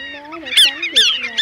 bán đá để tránh việc nhà